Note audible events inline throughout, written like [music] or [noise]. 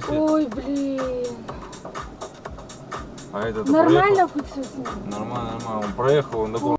смысле? Ой, блин. А этот Нормально проехал? хоть все с ним? Нормально, нормально. Он проехал, он такой...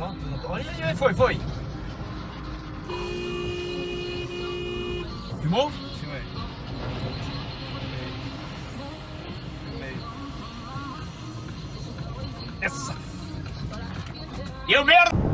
Olha, olha, foi, foi. Filmou? Filmei. Filmei. Essa. Eu merda!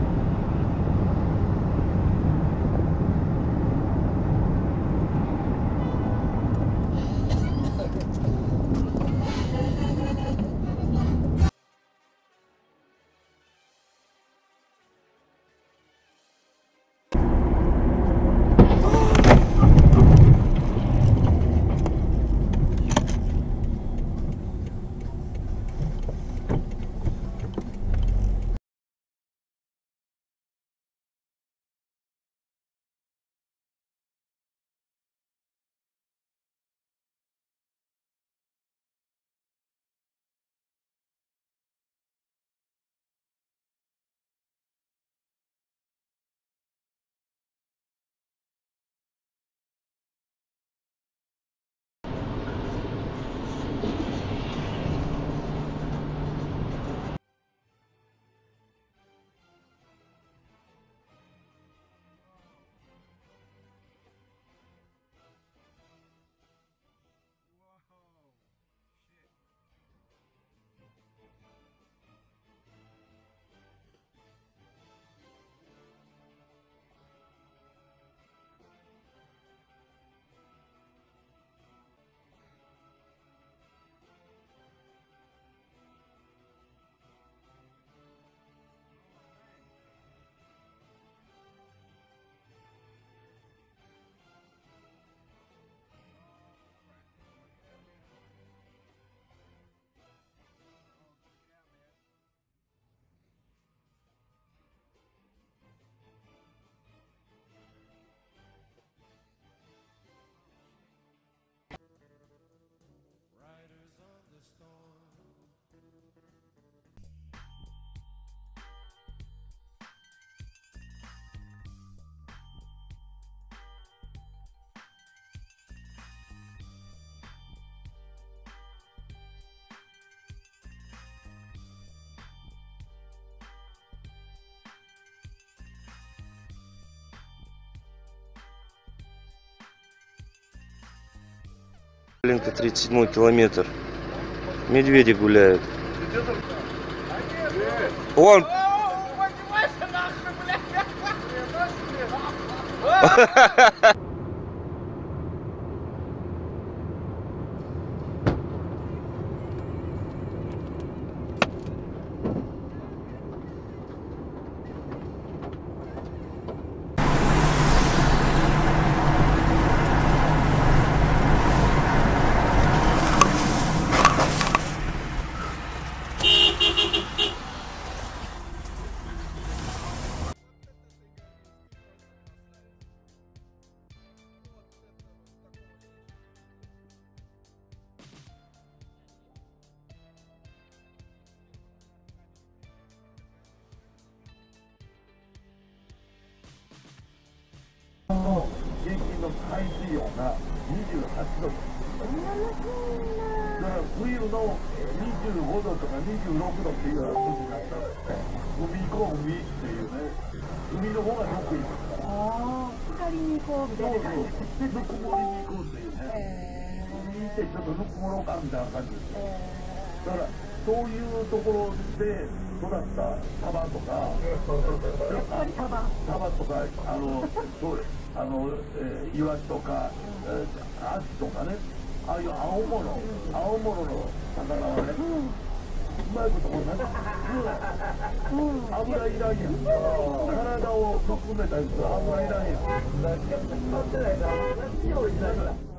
Ленка 37 километр. Медведи гуляют. [laughs] の海水温が28度だから冬の25度とか26度っていうような時になったら海行こう海っていうね海の方がよくですからああ光に行こうみたいな感じでぬくもりに行こうっていうね海行ってちょっとぬく。もろうかみたいな感じですだからそういうところで育ったサバとか、やっぱりサバとか、あの、そうです。あの、えー、イワシとか、えー、アジとかね。ああいう青物青物の魚はね、うまいことこんなね、油いらんやん。体を含めたやつは油いらんやん。